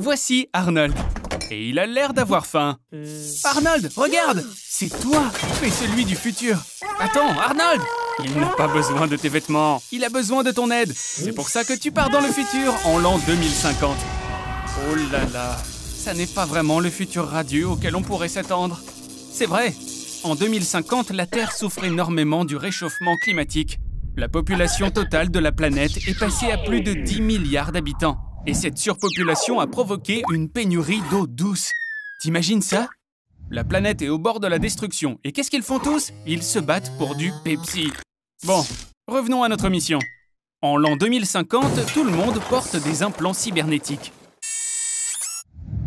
Voici Arnold. Et il a l'air d'avoir faim. Arnold, regarde C'est toi Mais celui du futur Attends, Arnold Il n'a pas besoin de tes vêtements. Il a besoin de ton aide. C'est pour ça que tu pars dans le futur en l'an 2050. Oh là là Ça n'est pas vraiment le futur radieux auquel on pourrait s'attendre. C'est vrai En 2050, la Terre souffre énormément du réchauffement climatique. La population totale de la planète est passée à plus de 10 milliards d'habitants. Et cette surpopulation a provoqué une pénurie d'eau douce. T'imagines ça? La planète est au bord de la destruction. Et qu'est-ce qu'ils font tous? Ils se battent pour du Pepsi. Bon, revenons à notre mission. En l'an 2050, tout le monde porte des implants cybernétiques.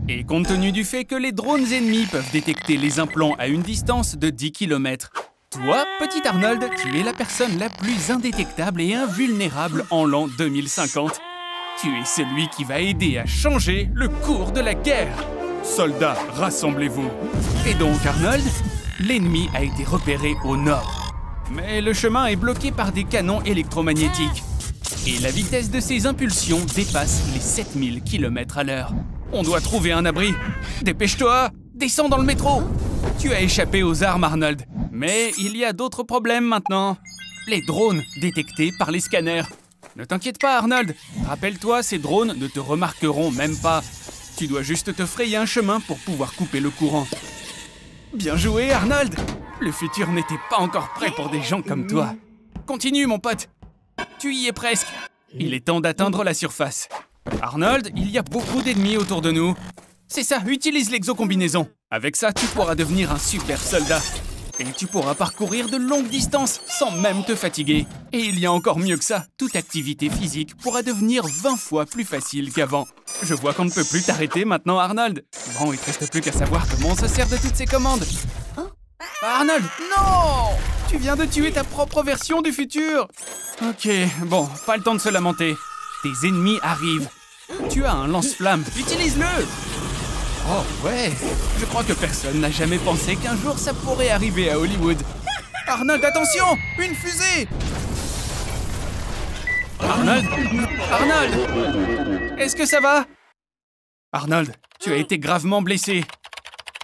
Et compte tenu du fait que les drones ennemis peuvent détecter les implants à une distance de 10 km, toi, petit Arnold, tu es la personne la plus indétectable et invulnérable en l'an 2050. Tu es celui qui va aider à changer le cours de la guerre. Soldats, rassemblez-vous. Et donc, Arnold, l'ennemi a été repéré au nord. Mais le chemin est bloqué par des canons électromagnétiques. Et la vitesse de ses impulsions dépasse les 7000 km à l'heure. On doit trouver un abri. Dépêche-toi Descends dans le métro Tu as échappé aux armes, Arnold. Mais il y a d'autres problèmes maintenant. Les drones détectés par les scanners. Ne t'inquiète pas, Arnold. Rappelle-toi, ces drones ne te remarqueront même pas. Tu dois juste te frayer un chemin pour pouvoir couper le courant. Bien joué, Arnold Le futur n'était pas encore prêt pour des gens comme toi. Continue, mon pote. Tu y es presque. Il est temps d'atteindre la surface. Arnold, il y a beaucoup d'ennemis autour de nous. C'est ça, utilise l'exocombinaison. Avec ça, tu pourras devenir un super soldat. Et tu pourras parcourir de longues distances sans même te fatiguer. Et il y a encore mieux que ça, toute activité physique pourra devenir 20 fois plus facile qu'avant. Je vois qu'on ne peut plus t'arrêter maintenant, Arnold. Bon, il ne reste plus qu'à savoir comment on se sert de toutes ces commandes. Arnold, non Tu viens de tuer ta propre version du futur Ok, bon, pas le temps de se lamenter. Tes ennemis arrivent. Tu as un lance-flamme, utilise-le Oh ouais Je crois que personne n'a jamais pensé qu'un jour ça pourrait arriver à Hollywood. Arnold, attention Une fusée Arnold Arnold Est-ce que ça va? Arnold, tu as été gravement blessé.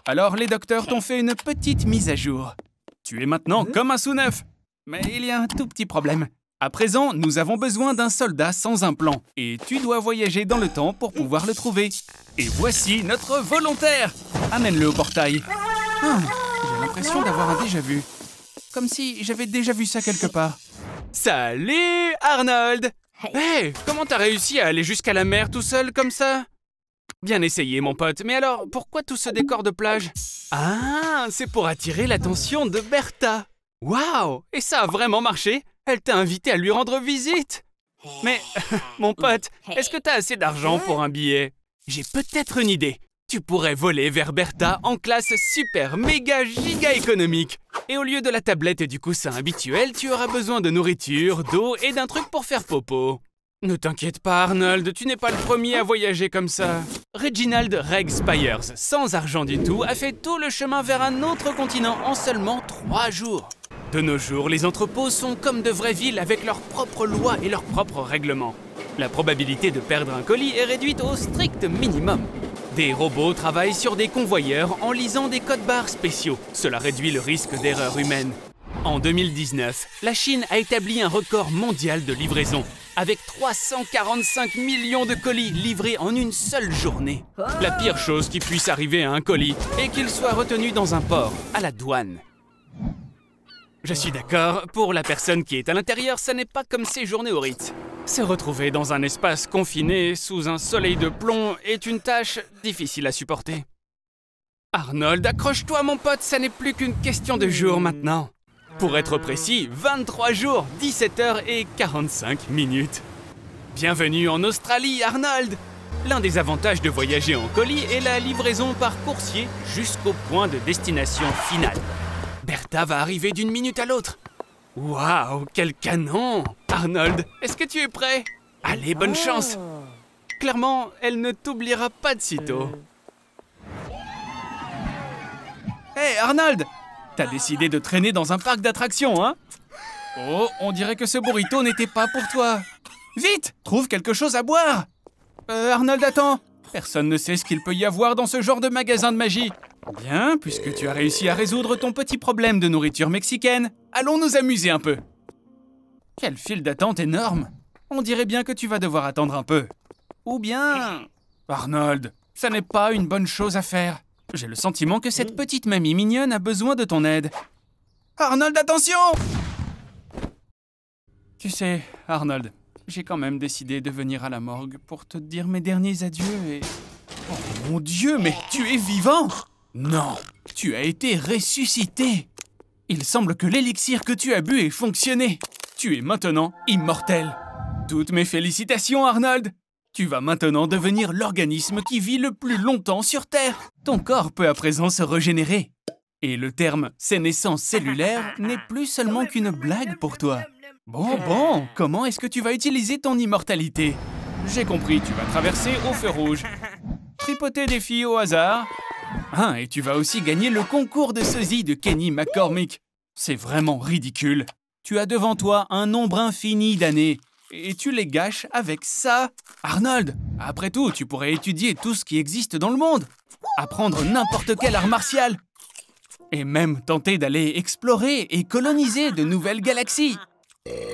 Alors les docteurs t'ont fait une petite mise à jour. Tu es maintenant comme un sous-neuf. Mais il y a un tout petit problème. À présent, nous avons besoin d'un soldat sans implant. Et tu dois voyager dans le temps pour pouvoir le trouver. Et voici notre volontaire Amène-le au portail. Ah, J'ai l'impression d'avoir un déjà-vu. Comme si j'avais déjà vu ça quelque part. Salut, Arnold Hey, comment t'as réussi à aller jusqu'à la mer tout seul comme ça? Bien essayé, mon pote. Mais alors, pourquoi tout ce décor de plage? Ah, c'est pour attirer l'attention de Bertha. Waouh Et ça a vraiment marché? Elle t'a invité à lui rendre visite Mais, mon pote, est-ce que t'as assez d'argent pour un billet? J'ai peut-être une idée. Tu pourrais voler vers Bertha en classe super méga giga économique. Et au lieu de la tablette et du coussin habituel, tu auras besoin de nourriture, d'eau et d'un truc pour faire popo. Ne t'inquiète pas, Arnold, tu n'es pas le premier à voyager comme ça. Reginald Reg Spires, sans argent du tout, a fait tout le chemin vers un autre continent en seulement trois jours. De nos jours, les entrepôts sont comme de vraies villes avec leurs propres lois et leurs propres règlements. La probabilité de perdre un colis est réduite au strict minimum. Des robots travaillent sur des convoyeurs en lisant des codes barres spéciaux. Cela réduit le risque d'erreur humaine. En 2019, la Chine a établi un record mondial de livraison, avec 345 millions de colis livrés en une seule journée. La pire chose qui puisse arriver à un colis est qu'il soit retenu dans un port, à la douane. Je suis d'accord, pour la personne qui est à l'intérieur, ça n'est pas comme séjourner au Ritz. Se retrouver dans un espace confiné, sous un soleil de plomb, est une tâche difficile à supporter. Arnold, accroche-toi mon pote, ça n'est plus qu'une question de jours maintenant. Pour être précis, 23 jours, 17 heures et 45 minutes. Bienvenue en Australie, Arnold L'un des avantages de voyager en colis est la livraison par coursier jusqu'au point de destination finale. Bertha va arriver d'une minute à l'autre. Waouh, quel canon Arnold, est-ce que tu es prêt? Allez, bonne chance Clairement, elle ne t'oubliera pas de sitôt. Hé, Arnold T'as décidé de traîner dans un parc d'attractions, hein? Oh, on dirait que ce burrito n'était pas pour toi. Vite, trouve quelque chose à boire. Euh, Arnold, attends. Personne ne sait ce qu'il peut y avoir dans ce genre de magasin de magie. Bien, puisque tu as réussi à résoudre ton petit problème de nourriture mexicaine, allons nous amuser un peu. Quelle file d'attente énorme On dirait bien que tu vas devoir attendre un peu. Ou bien... Arnold, ça n'est pas une bonne chose à faire. J'ai le sentiment que cette petite mamie mignonne a besoin de ton aide. Arnold, attention Tu sais, Arnold, j'ai quand même décidé de venir à la morgue pour te dire mes derniers adieux et... Oh mon Dieu, mais tu es vivant Non, tu as été ressuscité Il semble que l'élixir que tu as bu ait fonctionné. Tu es maintenant immortel. Toutes mes félicitations, Arnold tu vas maintenant devenir l'organisme qui vit le plus longtemps sur Terre. Ton corps peut à présent se régénérer. Et le terme sénescence cellulaire n'est plus seulement qu'une blague pour toi. Bon, bon, comment est-ce que tu vas utiliser ton immortalité? J'ai compris, tu vas traverser au feu rouge. Tripoter des filles au hasard. Ah, et tu vas aussi gagner le concours de sosie de Kenny McCormick. C'est vraiment ridicule. Tu as devant toi un nombre infini d'années et tu les gâches avec ça. Arnold, après tout, tu pourrais étudier tout ce qui existe dans le monde, apprendre n'importe quel art martial, et même tenter d'aller explorer et coloniser de nouvelles galaxies.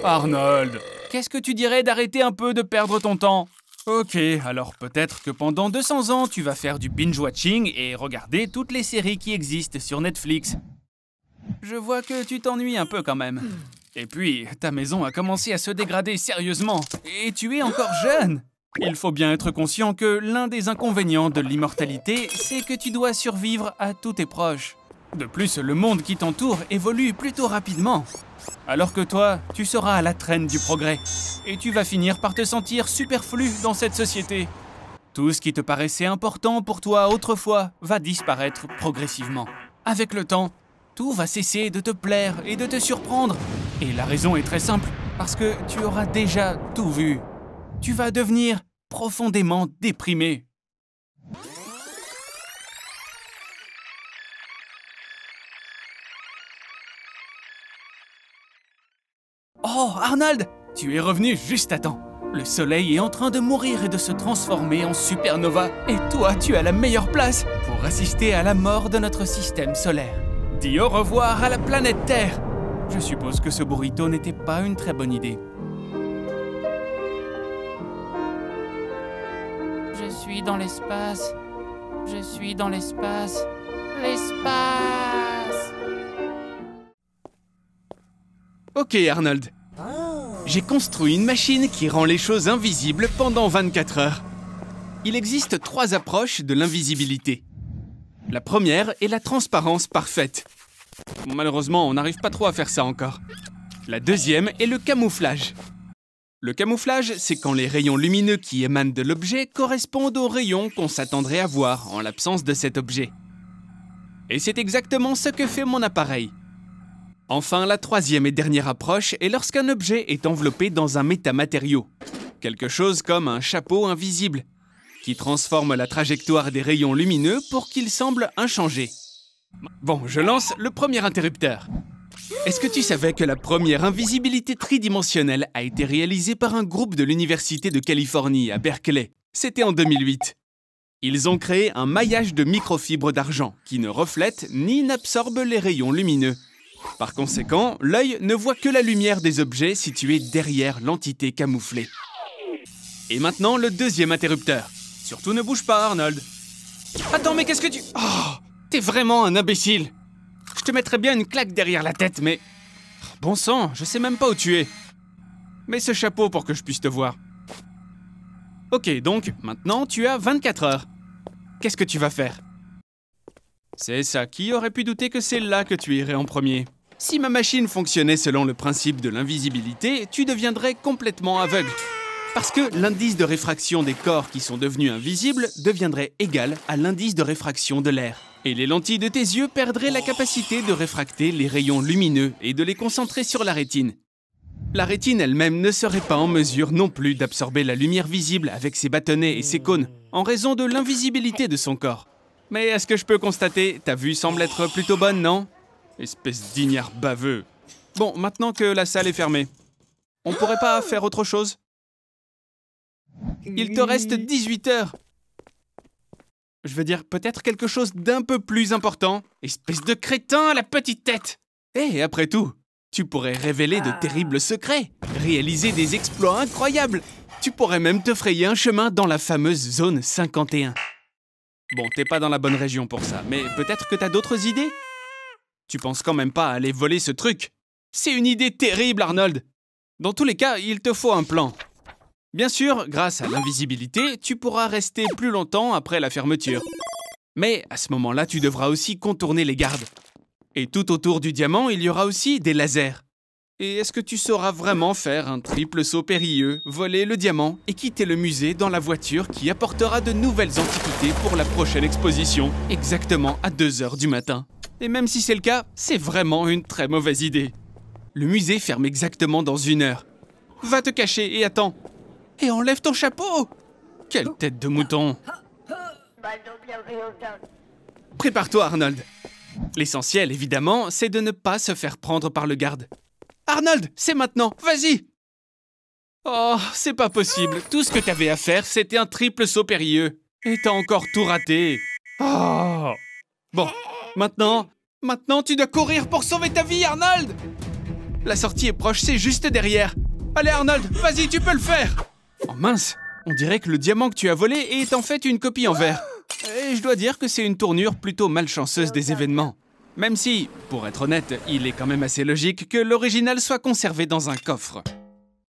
Arnold, qu'est-ce que tu dirais d'arrêter un peu de perdre ton temps? Ok, alors peut-être que pendant 200 ans, tu vas faire du binge-watching et regarder toutes les séries qui existent sur Netflix. Je vois que tu t'ennuies un peu quand même. Et puis, ta maison a commencé à se dégrader sérieusement, et tu es encore jeune. Il faut bien être conscient que l'un des inconvénients de l'immortalité, c'est que tu dois survivre à tous tes proches. De plus, le monde qui t'entoure évolue plutôt rapidement. Alors que toi, tu seras à la traîne du progrès, et tu vas finir par te sentir superflu dans cette société. Tout ce qui te paraissait important pour toi autrefois va disparaître progressivement. Avec le temps, tout va cesser de te plaire et de te surprendre. Et la raison est très simple, parce que tu auras déjà tout vu. Tu vas devenir profondément déprimé. Oh, Arnold Tu es revenu juste à temps. Le soleil est en train de mourir et de se transformer en supernova. Et toi, tu as la meilleure place pour assister à la mort de notre système solaire. Dis au revoir à la planète Terre. Je suppose que ce burrito n'était pas une très bonne idée. Je suis dans l'espace. Je suis dans l'espace. L'espace Ok Arnold. J'ai construit une machine qui rend les choses invisibles pendant 24 heures. Il existe trois approches de l'invisibilité. La première est la transparence parfaite. Malheureusement, on n'arrive pas trop à faire ça encore. La deuxième est le camouflage. Le camouflage, c'est quand les rayons lumineux qui émanent de l'objet correspondent aux rayons qu'on s'attendrait à voir en l'absence de cet objet. Et c'est exactement ce que fait mon appareil. Enfin, la troisième et dernière approche est lorsqu'un objet est enveloppé dans un métamatériau, quelque chose comme un chapeau invisible, qui transforme la trajectoire des rayons lumineux pour qu'ils semblent inchangés. Bon, je lance le premier interrupteur. Est-ce que tu savais que la première invisibilité tridimensionnelle a été réalisée par un groupe de l'Université de Californie à Berkeley? C'était en 2008. Ils ont créé un maillage de microfibres d'argent qui ne reflète ni n'absorbe les rayons lumineux. Par conséquent, l'œil ne voit que la lumière des objets situés derrière l'entité camouflée. Et maintenant, le deuxième interrupteur. Surtout ne bouge pas, Arnold. Attends, mais qu'est-ce que tu... Oh T'es vraiment un imbécile Je te mettrais bien une claque derrière la tête, mais... Bon sang, je sais même pas où tu es. Mets ce chapeau pour que je puisse te voir. Ok, donc, maintenant, tu as 24 heures. Qu'est-ce que tu vas faire? C'est ça, qui aurait pu douter que c'est là que tu irais en premier? Si ma machine fonctionnait selon le principe de l'invisibilité, tu deviendrais complètement aveugle. Parce que l'indice de réfraction des corps qui sont devenus invisibles deviendrait égal à l'indice de réfraction de l'air. Et les lentilles de tes yeux perdraient la capacité de réfracter les rayons lumineux et de les concentrer sur la rétine. La rétine elle-même ne serait pas en mesure non plus d'absorber la lumière visible avec ses bâtonnets et ses cônes, en raison de l'invisibilité de son corps. Mais est-ce que je peux constater, ta vue semble être plutôt bonne, non? Espèce d'ignare baveux. Bon, maintenant que la salle est fermée, on pourrait pas faire autre chose? Il te reste 18 heures Je veux dire, peut-être quelque chose d'un peu plus important. Espèce de crétin à la petite tête Et après tout, tu pourrais révéler de terribles secrets, réaliser des exploits incroyables. Tu pourrais même te frayer un chemin dans la fameuse zone 51. Bon, t'es pas dans la bonne région pour ça, mais peut-être que t'as d'autres idées? Tu penses quand même pas à aller voler ce truc C'est une idée terrible, Arnold Dans tous les cas, il te faut un plan. Bien sûr, grâce à l'invisibilité, tu pourras rester plus longtemps après la fermeture. Mais à ce moment-là, tu devras aussi contourner les gardes. Et tout autour du diamant, il y aura aussi des lasers. Et est-ce que tu sauras vraiment faire un triple saut périlleux, voler le diamant et quitter le musée dans la voiture qui apportera de nouvelles antiquités pour la prochaine exposition, exactement à 2h du matin Et même si c'est le cas, c'est vraiment une très mauvaise idée. Le musée ferme exactement dans une heure. Va te cacher et attends. Et enlève ton chapeau Quelle tête de mouton Prépare-toi, Arnold. L'essentiel, évidemment, c'est de ne pas se faire prendre par le garde. Arnold, c'est maintenant, vas-y Oh, c'est pas possible. Tout ce que t'avais à faire, c'était un triple saut périlleux. Et t'as encore tout raté. Oh Bon, maintenant, maintenant tu dois courir pour sauver ta vie, Arnold La sortie est proche, c'est juste derrière. Allez, Arnold, vas-y, tu peux le faire Oh mince, on dirait que le diamant que tu as volé est en fait une copie en verre. Et je dois dire que c'est une tournure plutôt malchanceuse des événements. Même si, pour être honnête, il est quand même assez logique que l'original soit conservé dans un coffre.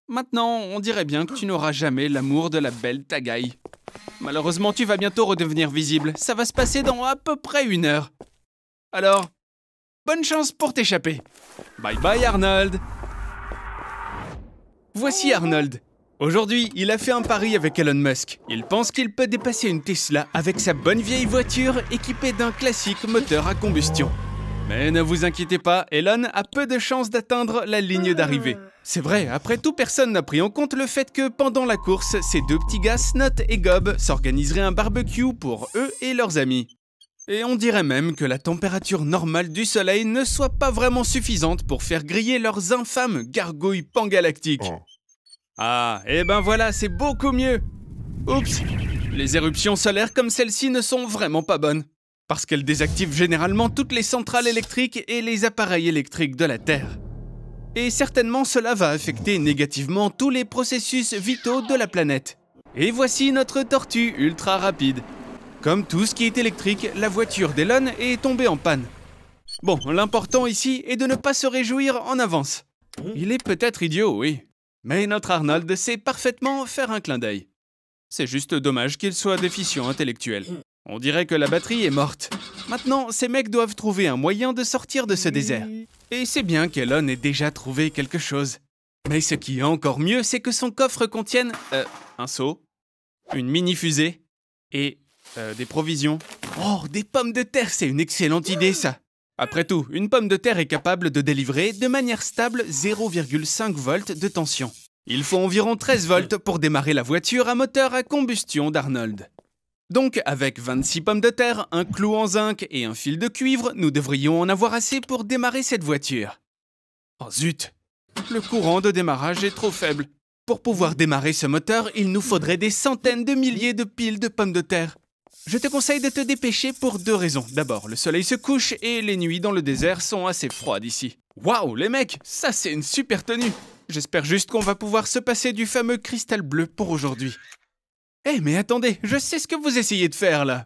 Maintenant, on dirait bien que tu n'auras jamais l'amour de la belle Tagaï. Malheureusement, tu vas bientôt redevenir visible. Ça va se passer dans à peu près une heure. Alors, bonne chance pour t'échapper. Bye bye Arnold. Voici Arnold. Aujourd'hui, il a fait un pari avec Elon Musk. Il pense qu'il peut dépasser une Tesla avec sa bonne vieille voiture équipée d'un classique moteur à combustion. Mais ne vous inquiétez pas, Elon a peu de chances d'atteindre la ligne d'arrivée. C'est vrai, après tout, personne n'a pris en compte le fait que pendant la course, ces deux petits gars, Snot et Gob, s'organiseraient un barbecue pour eux et leurs amis. Et on dirait même que la température normale du soleil ne soit pas vraiment suffisante pour faire griller leurs infâmes gargouilles pangalactiques. Ah, et ben voilà, c'est beaucoup mieux. Oups, les éruptions solaires comme celle-ci ne sont vraiment pas bonnes. Parce qu'elles désactivent généralement toutes les centrales électriques et les appareils électriques de la Terre. Et certainement cela va affecter négativement tous les processus vitaux de la planète. Et voici notre tortue ultra rapide. Comme tout ce qui est électrique, la voiture d'Elon est tombée en panne. Bon, l'important ici est de ne pas se réjouir en avance. Il est peut-être idiot, oui, mais notre Arnold sait parfaitement faire un clin d'œil. C'est juste dommage qu'il soit déficient intellectuel. On dirait que la batterie est morte. Maintenant, ces mecs doivent trouver un moyen de sortir de ce désert. Et c'est bien qu'Elon ait déjà trouvé quelque chose. Mais ce qui est encore mieux, c'est que son coffre contienne euh, un seau, une mini-fusée et euh, des provisions. Oh, des pommes de terre, c'est une excellente idée ça. Après tout, une pomme de terre est capable de délivrer de manière stable 0,5 volts de tension. Il faut environ 13 volts pour démarrer la voiture à moteur à combustion d'Arnold. Donc, avec 26 pommes de terre, un clou en zinc et un fil de cuivre, nous devrions en avoir assez pour démarrer cette voiture. Oh zut Le courant de démarrage est trop faible. Pour pouvoir démarrer ce moteur, il nous faudrait des centaines de milliers de piles de pommes de terre. Je te conseille de te dépêcher pour deux raisons. D'abord, le soleil se couche et les nuits dans le désert sont assez froides ici. Waouh, les mecs, ça c'est une super tenue. J'espère juste qu'on va pouvoir se passer du fameux cristal bleu pour aujourd'hui. Eh mais attendez, je sais ce que vous essayez de faire là.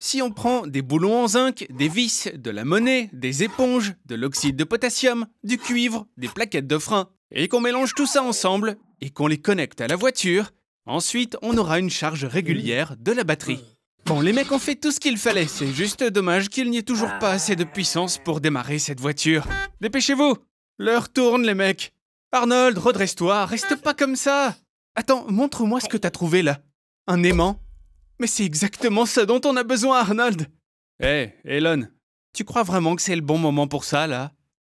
Si on prend des boulons en zinc, des vis, de la monnaie, des éponges, de l'oxyde de potassium, du cuivre, des plaquettes de frein, et qu'on mélange tout ça ensemble, et qu'on les connecte à la voiture, ensuite on aura une charge régulière de la batterie. Bon, les mecs ont fait tout ce qu'il fallait, c'est juste dommage qu'il n'y ait toujours pas assez de puissance pour démarrer cette voiture. Dépêchez-vous. L'heure tourne, les mecs. Arnold, redresse-toi, reste pas comme ça. Attends, montre-moi ce que t'as trouvé là. Un aimant. Mais c'est exactement ça dont on a besoin, Arnold. Hé, Elon, tu crois vraiment que c'est le bon moment pour ça, là?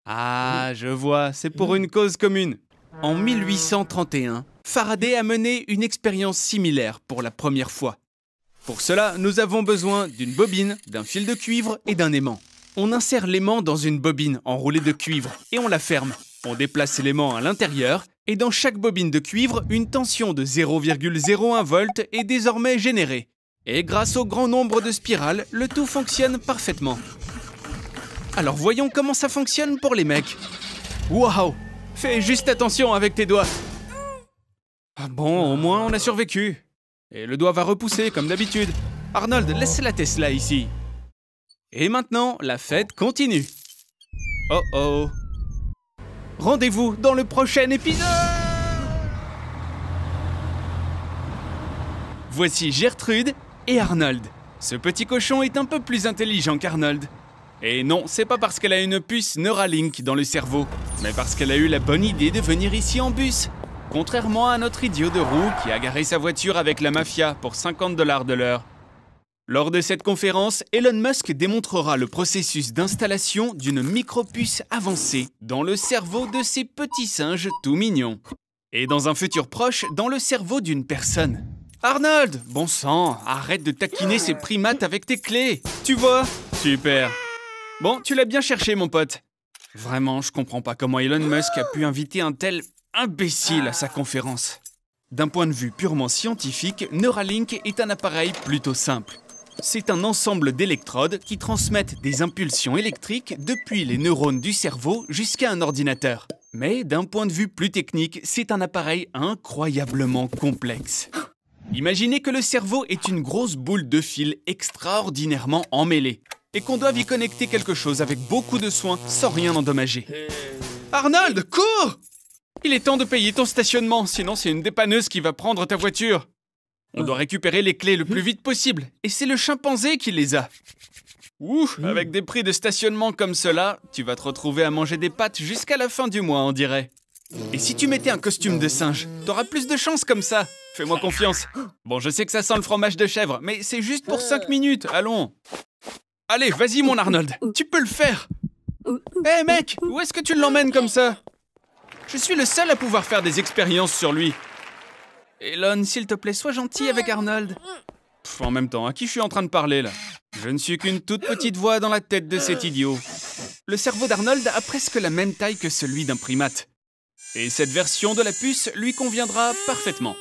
Ah, je vois, c'est pour une cause commune. En 1831, Faraday a mené une expérience similaire pour la première fois. Pour cela, nous avons besoin d'une bobine, d'un fil de cuivre et d'un aimant. On insère l'aimant dans une bobine enroulée de cuivre et on la ferme. On déplace l'aimant à l'intérieur et dans chaque bobine de cuivre, une tension de 0,01 volts est désormais générée. Et grâce au grand nombre de spirales, le tout fonctionne parfaitement. Alors voyons comment ça fonctionne pour les mecs. Waouh Fais juste attention avec tes doigts. Ah bon, au moins on a survécu. Et le doigt va repousser comme d'habitude. Arnold, laisse la Tesla ici. Et maintenant, la fête continue. Oh oh. Rendez-vous dans le prochain épisode Voici Gertrude et Arnold. Ce petit cochon est un peu plus intelligent qu'Arnold. Et non, c'est pas parce qu'elle a une puce Neuralink dans le cerveau, mais parce qu'elle a eu la bonne idée de venir ici en bus. Contrairement à notre idiot de roue qui a garé sa voiture avec la mafia pour 50 dollars de l'heure. Lors de cette conférence, Elon Musk démontrera le processus d'installation d'une micropuce avancée dans le cerveau de ces petits singes tout mignons. Et dans un futur proche, dans le cerveau d'une personne. Arnold, bon sang, arrête de taquiner ces primates avec tes clés. Tu vois? Super. Bon, tu l'as bien cherché, mon pote. Vraiment, je comprends pas comment Elon Musk a pu inviter un tel imbécile à sa conférence. D'un point de vue purement scientifique, Neuralink est un appareil plutôt simple. C'est un ensemble d'électrodes qui transmettent des impulsions électriques depuis les neurones du cerveau jusqu'à un ordinateur. Mais d'un point de vue plus technique, c'est un appareil incroyablement complexe. Imaginez que le cerveau est une grosse boule de fil extraordinairement emmêlée et qu'on doit y connecter quelque chose avec beaucoup de soin sans rien endommager. Arnold, cours Il est temps de payer ton stationnement, sinon c'est une dépanneuse qui va prendre ta voiture. On doit récupérer les clés le plus vite possible, et c'est le chimpanzé qui les a. Ouh, avec des prix de stationnement comme cela, tu vas te retrouver à manger des pâtes jusqu'à la fin du mois, on dirait. Et si tu mettais un costume de singe, t'auras plus de chance comme ça. Fais-moi confiance. Bon, je sais que ça sent le fromage de chèvre, mais c'est juste pour 5 minutes, allons. Allez, vas-y mon Arnold, tu peux le faire. Hé mec, où est-ce que tu l'emmènes comme ça? Je suis le seul à pouvoir faire des expériences sur lui. Elon, s'il te plaît, sois gentil avec Arnold. Pff, en même temps, à qui je suis en train de parler là? Je ne suis qu'une toute petite voix dans la tête de cet idiot. Le cerveau d'Arnold a presque la même taille que celui d'un primate. Et cette version de la puce lui conviendra parfaitement.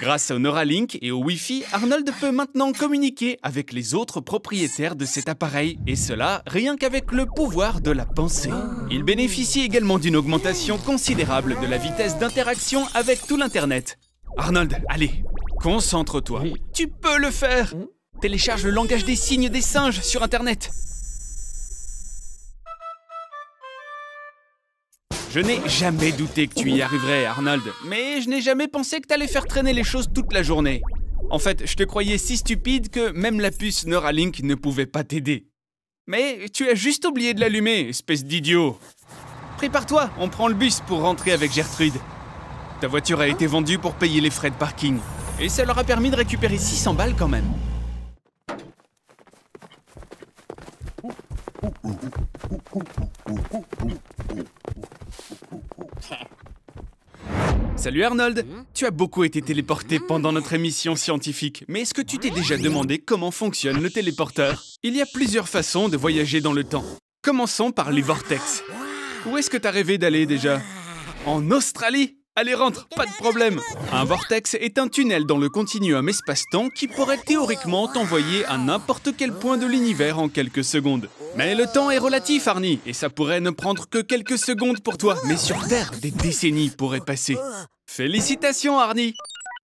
Grâce au Neuralink et au Wi-Fi, Arnold peut maintenant communiquer avec les autres propriétaires de cet appareil, et cela rien qu'avec le pouvoir de la pensée. Il bénéficie également d'une augmentation considérable de la vitesse d'interaction avec tout l'Internet. Arnold, allez, concentre-toi. Tu peux le faire Télécharge le langage des signes des singes sur Internet. Je n'ai jamais douté que tu y arriverais, Arnold, mais je n'ai jamais pensé que t'allais faire traîner les choses toute la journée. En fait, je te croyais si stupide que même la puce Neuralink ne pouvait pas t'aider. Mais tu as juste oublié de l'allumer, espèce d'idiot. Prépare-toi, on prend le bus pour rentrer avec Gertrude. Ta voiture a été vendue pour payer les frais de parking. Et ça leur a permis de récupérer 600 balles quand même. Salut Arnold. Tu as beaucoup été téléporté pendant notre émission scientifique, mais est-ce que tu t'es déjà demandé comment fonctionne le téléporteur? Il y a plusieurs façons de voyager dans le temps. Commençons par les vortex. Où est-ce que t'as rêvé d'aller déjà? En Australie Allez, rentre, pas de problème. Un vortex est un tunnel dans le continuum espace-temps qui pourrait théoriquement t'envoyer à n'importe quel point de l'univers en quelques secondes. Mais le temps est relatif, Arnie, et ça pourrait ne prendre que quelques secondes pour toi. Mais sur Terre, des décennies pourraient passer. Félicitations, Arnie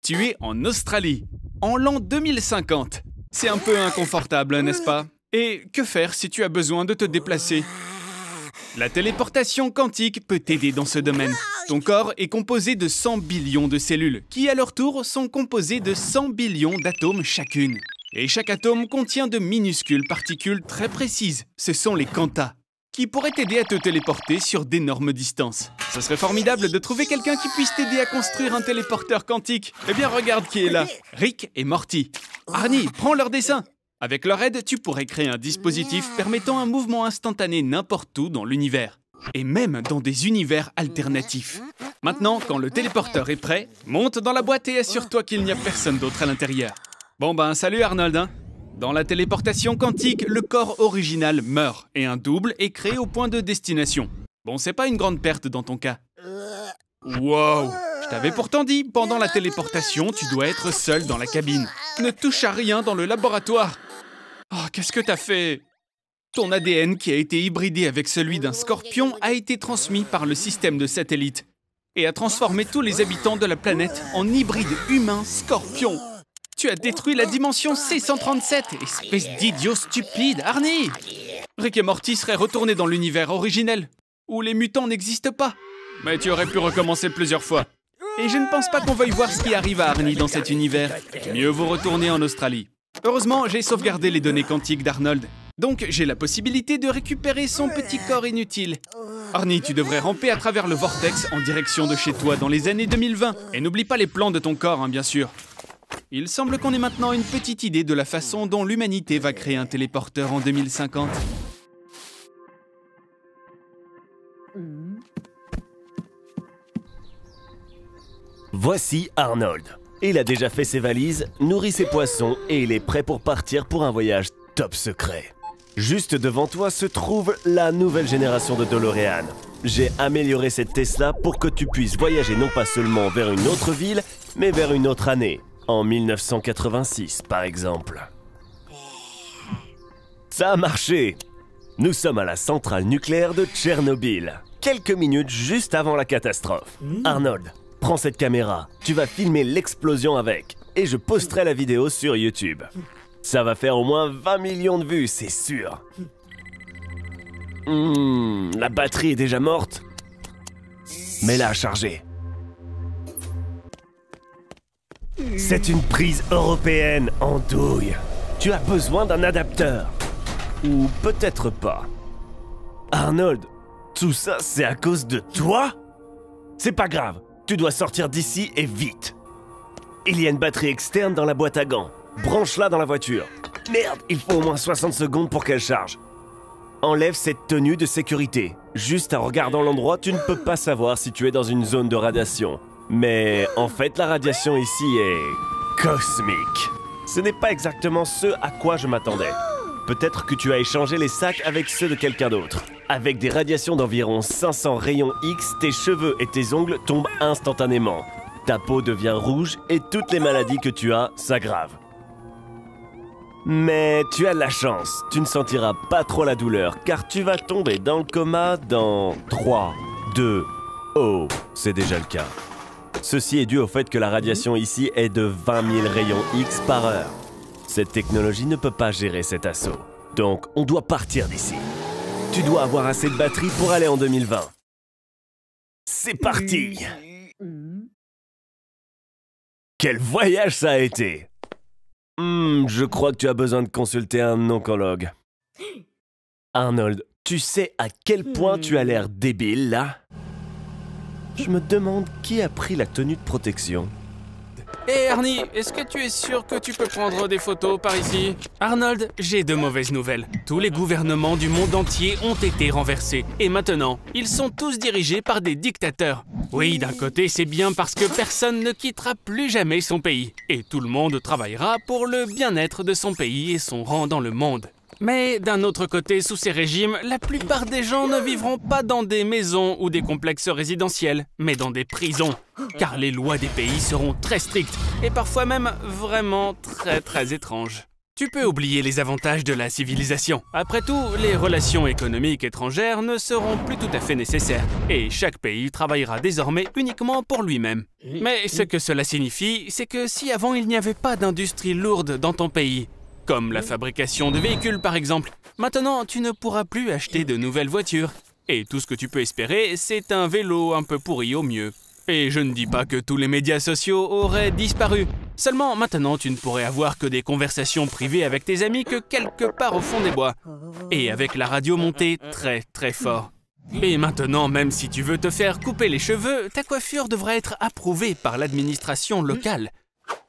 Tu es en Australie, en l'an 2050. C'est un peu inconfortable, n'est-ce pas? Et que faire si tu as besoin de te déplacer? La téléportation quantique peut t'aider dans ce domaine. Ton corps est composé de 100 billions de cellules, qui à leur tour sont composées de 100 billions d'atomes chacune. Et chaque atome contient de minuscules particules très précises. Ce sont les quantas, qui pourraient t'aider à te téléporter sur d'énormes distances. Ce serait formidable de trouver quelqu'un qui puisse t'aider à construire un téléporteur quantique. Eh bien, regarde qui est là. Rick et Morty. Arnie, prends leur dessin. Avec leur aide, tu pourrais créer un dispositif permettant un mouvement instantané n'importe où dans l'univers. Et même dans des univers alternatifs. Maintenant, quand le téléporteur est prêt, monte dans la boîte et assure-toi qu'il n'y a personne d'autre à l'intérieur. Bon ben, salut Arnold, hein. Dans la téléportation quantique, le corps original meurt et un double est créé au point de destination. Bon, c'est pas une grande perte dans ton cas. Wow t'avais pourtant dit, pendant la téléportation, tu dois être seul dans la cabine. Ne touche à rien dans le laboratoire. Oh, qu'est-ce que t'as fait? Ton ADN qui a été hybridé avec celui d'un scorpion a été transmis par le système de satellite et a transformé tous les habitants de la planète en hybrides humains scorpions. Tu as détruit la dimension C137, espèce d'idiot stupide, Arnie Rick et Morty seraient retournés dans l'univers originel, où les mutants n'existent pas. Mais tu aurais pu recommencer plusieurs fois. Et je ne pense pas qu'on veuille voir ce qui arrive à Arnie dans cet univers. Mieux vous retourner en Australie. Heureusement, j'ai sauvegardé les données quantiques d'Arnold. Donc j'ai la possibilité de récupérer son petit corps inutile. Arnie, tu devrais ramper à travers le vortex en direction de chez toi dans les années 2020. Et n'oublie pas les plans de ton corps, hein, bien sûr. Il semble qu'on ait maintenant une petite idée de la façon dont l'humanité va créer un téléporteur en 2050. Voici Arnold. Il a déjà fait ses valises, nourrit ses poissons et il est prêt pour partir pour un voyage top secret. Juste devant toi se trouve la nouvelle génération de DeLorean. J'ai amélioré cette Tesla pour que tu puisses voyager non pas seulement vers une autre ville, mais vers une autre année, en 1986 par exemple. Ça a marché Nous sommes à la centrale nucléaire de Tchernobyl, quelques minutes juste avant la catastrophe. Arnold, prends cette caméra, tu vas filmer l'explosion avec, et je posterai la vidéo sur YouTube. Ça va faire au moins 20 millions de vues, c'est sûr. Hmm, la batterie est déjà morte. Mets-la à charger. C'est une prise européenne en douille. Tu as besoin d'un adapteur. Ou peut-être pas. Arnold, tout ça c'est à cause de toi? C'est pas grave, tu dois sortir d'ici et vite. Il y a une batterie externe dans la boîte à gants. Branche-la dans la voiture. Merde, il faut au moins 60 secondes pour qu'elle charge. Enlève cette tenue de sécurité. Juste en regardant l'endroit, tu ne peux pas savoir si tu es dans une zone de radiation. Mais en fait, la radiation ici est cosmique. Ce n'est pas exactement ce à quoi je m'attendais. Peut-être que tu as échangé les sacs avec ceux de quelqu'un d'autre. Avec des radiations d'environ 500 rayons X, tes cheveux et tes ongles tombent instantanément. Ta peau devient rouge et toutes les maladies que tu as s'aggravent. Mais tu as de la chance, tu ne sentiras pas trop la douleur car tu vas tomber dans le coma dans 3, 2, oh, c'est déjà le cas. Ceci est dû au fait que la radiation ici est de 20 000 rayons X par heure. Cette technologie ne peut pas gérer cet assaut. Donc on doit partir d'ici. Tu dois avoir assez de batterie pour aller en 2020. C'est parti Quel voyage ça a été Hmm, je crois que tu as besoin de consulter un oncologue. Arnold, tu sais à quel point tu as l'air débile là? Je me demande qui a pris la tenue de protection. Hé Arnie, est-ce que tu es sûr que tu peux prendre des photos par ici? Arnold, j'ai de mauvaises nouvelles. Tous les gouvernements du monde entier ont été renversés. Et maintenant, ils sont tous dirigés par des dictateurs. Oui, d'un côté, c'est bien parce que personne ne quittera plus jamais son pays. Et tout le monde travaillera pour le bien-être de son pays et son rang dans le monde. Mais d'un autre côté, sous ces régimes, la plupart des gens ne vivront pas dans des maisons ou des complexes résidentiels, mais dans des prisons. Car les lois des pays seront très strictes et parfois même vraiment très très étranges. Tu peux oublier les avantages de la civilisation. Après tout, les relations économiques étrangères ne seront plus tout à fait nécessaires, et chaque pays travaillera désormais uniquement pour lui-même. Mais ce que cela signifie, c'est que si avant il n'y avait pas d'industrie lourde dans ton pays, comme la fabrication de véhicules par exemple. Maintenant, tu ne pourras plus acheter de nouvelles voitures. Et tout ce que tu peux espérer, c'est un vélo un peu pourri au mieux. Et je ne dis pas que tous les médias sociaux auraient disparu. Seulement, maintenant, tu ne pourrais avoir que des conversations privées avec tes amis que quelque part au fond des bois. Et avec la radio montée très très fort. Et maintenant, même si tu veux te faire couper les cheveux, ta coiffure devra être approuvée par l'administration locale.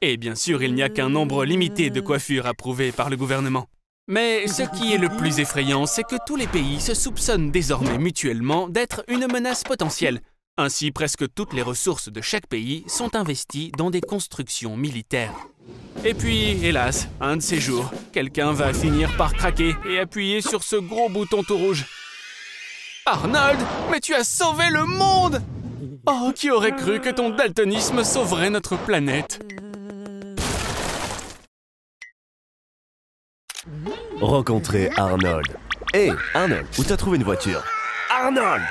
Et bien sûr, il n'y a qu'un nombre limité de coiffures approuvées par le gouvernement. Mais ce qui est le plus effrayant, c'est que tous les pays se soupçonnent désormais mutuellement d'être une menace potentielle. Ainsi, presque toutes les ressources de chaque pays sont investies dans des constructions militaires. Et puis, hélas, un de ces jours, quelqu'un va finir par craquer et appuyer sur ce gros bouton tout rouge. Arnold, mais tu as sauvé le monde Oh, qui aurait cru que ton daltonisme sauverait notre planète? Rencontrer Arnold. Hé, Arnold, où t'as trouvé une voiture Arnold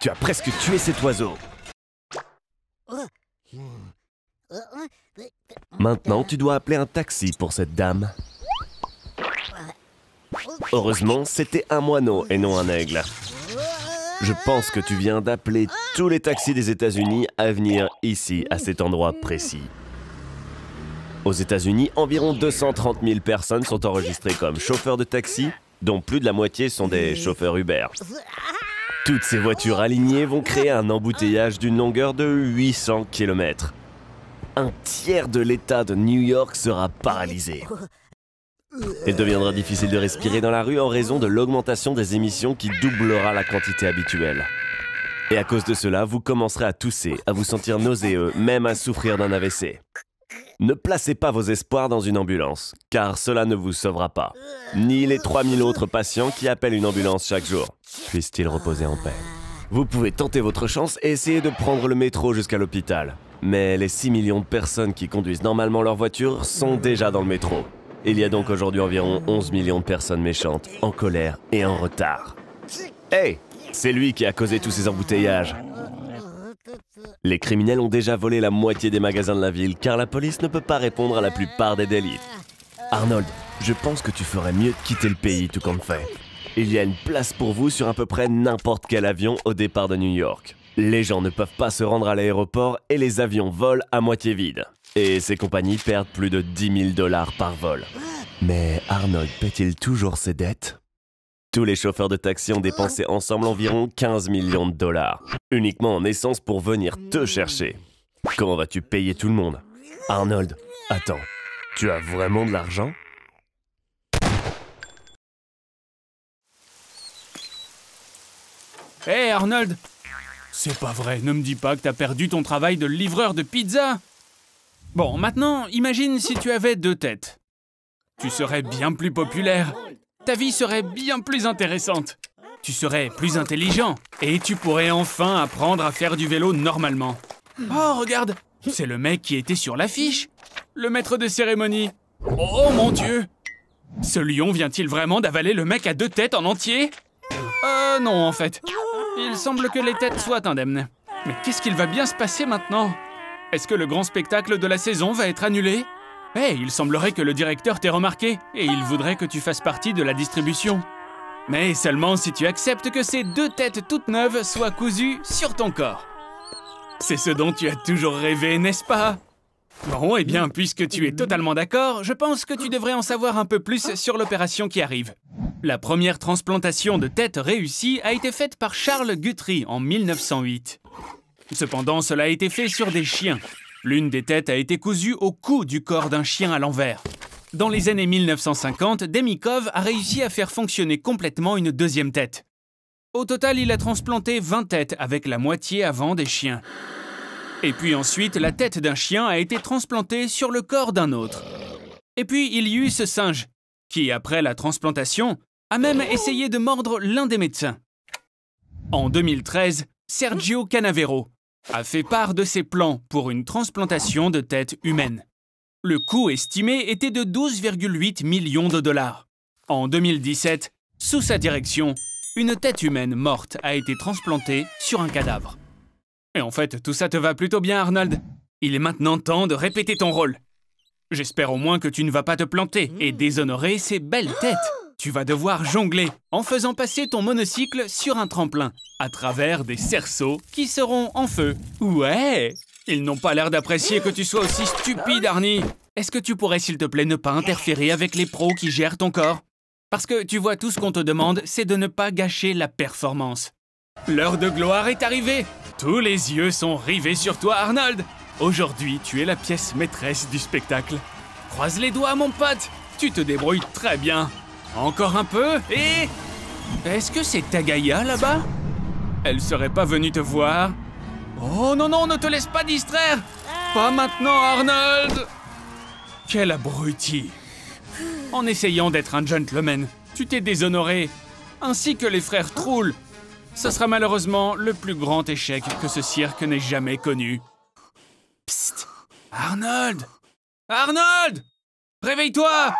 Tu as presque tué cet oiseau. Maintenant, tu dois appeler un taxi pour cette dame. Heureusement, c'était un moineau et non un aigle. Je pense que tu viens d'appeler tous les taxis des États-Unis à venir ici, à cet endroit précis. Aux États-Unis, environ 230 000 personnes sont enregistrées comme chauffeurs de taxi, dont plus de la moitié sont des chauffeurs Uber. Toutes ces voitures alignées vont créer un embouteillage d'une longueur de 800 km. Un tiers de l'État de New York sera paralysé. Il deviendra difficile de respirer dans la rue en raison de l'augmentation des émissions qui doublera la quantité habituelle. Et à cause de cela, vous commencerez à tousser, à vous sentir nauséeux, même à souffrir d'un AVC. Ne placez pas vos espoirs dans une ambulance, car cela ne vous sauvera pas. Ni les 3000 autres patients qui appellent une ambulance chaque jour. Puissent-ils reposer en paix. Vous pouvez tenter votre chance et essayer de prendre le métro jusqu'à l'hôpital. Mais les 6 millions de personnes qui conduisent normalement leur voiture sont déjà dans le métro. Il y a donc aujourd'hui environ 11 millions de personnes méchantes, en colère et en retard. Hey C'est lui qui a causé tous ces embouteillages. Les criminels ont déjà volé la moitié des magasins de la ville car la police ne peut pas répondre à la plupart des délits. Arnold, je pense que tu ferais mieux de quitter le pays tout compte fait. Il y a une place pour vous sur à peu près n'importe quel avion au départ de New York. Les gens ne peuvent pas se rendre à l'aéroport et les avions volent à moitié vides. Et ces compagnies perdent plus de 10 000 dollars par vol. Mais Arnold paie-t-il toujours ses dettes? Tous les chauffeurs de taxi ont dépensé ensemble environ 15 millions de dollars, uniquement en essence pour venir te chercher. Comment vas-tu payer tout le monde? Arnold, attends, tu as vraiment de l'argent? Hé Arnold C'est pas vrai, ne me dis pas que t'as perdu ton travail de livreur de pizza Bon, maintenant, imagine si tu avais deux têtes. Tu serais bien plus populaire. Ta vie serait bien plus intéressante. Tu serais plus intelligent. Et tu pourrais enfin apprendre à faire du vélo normalement. Oh, regarde C'est le mec qui était sur l'affiche. Le maître de cérémonie. Oh mon dieu Ce lion vient-il vraiment d'avaler le mec à deux têtes en entier? Euh, non, en fait. Il semble que les têtes soient indemnes. Mais qu'est-ce qu'il va bien se passer maintenant? Est-ce que le grand spectacle de la saison va être annulé? Eh, il semblerait que le directeur t'ait remarqué et il voudrait que tu fasses partie de la distribution. Mais seulement si tu acceptes que ces deux têtes toutes neuves soient cousues sur ton corps. C'est ce dont tu as toujours rêvé, n'est-ce pas? Bon, eh bien, puisque tu es totalement d'accord, je pense que tu devrais en savoir un peu plus sur l'opération qui arrive. La première transplantation de tête réussie a été faite par Charles Guthrie en 1908. Cependant, cela a été fait sur des chiens. L'une des têtes a été cousue au cou du corps d'un chien à l'envers. Dans les années 1950, Demikov a réussi à faire fonctionner complètement une deuxième tête. Au total, il a transplanté 20 têtes avec la moitié avant des chiens. Et puis ensuite, la tête d'un chien a été transplantée sur le corps d'un autre. Et puis, il y eut ce singe, qui, après la transplantation, a même essayé de mordre l'un des médecins. En 2013, Sergio Canavero a fait part de ses plans pour une transplantation de tête humaine. Le coût estimé était de 12,8 millions de dollars. En 2017, sous sa direction, une tête humaine morte a été transplantée sur un cadavre. Et en fait, tout ça te va plutôt bien, Arnold. Il est maintenant temps de répéter ton rôle. J'espère au moins que tu ne vas pas te planter et déshonorer ces belles têtes. Tu vas devoir jongler en faisant passer ton monocycle sur un tremplin, à travers des cerceaux qui seront en feu. Ouais Ils n'ont pas l'air d'apprécier que tu sois aussi stupide, Arnie. Est-ce que tu pourrais, s'il te plaît, ne pas interférer avec les pros qui gèrent ton corps? Parce que tu vois, tout ce qu'on te demande, c'est de ne pas gâcher la performance. L'heure de gloire est arrivée Tous les yeux sont rivés sur toi, Arnold Aujourd'hui, tu es la pièce maîtresse du spectacle. Croise les doigts, mon pote Tu te débrouilles très bien. Encore un peu, et... Est-ce que c'est Tagaya, là-bas? Elle serait pas venue te voir? Oh non, non, ne te laisse pas distraire! Pas maintenant, Arnold! Quel abruti! En essayant d'être un gentleman, tu t'es déshonoré, ainsi que les frères Troul. Ce sera malheureusement le plus grand échec que ce cirque n'ait jamais connu. Psst! Arnold! Arnold! Réveille-toi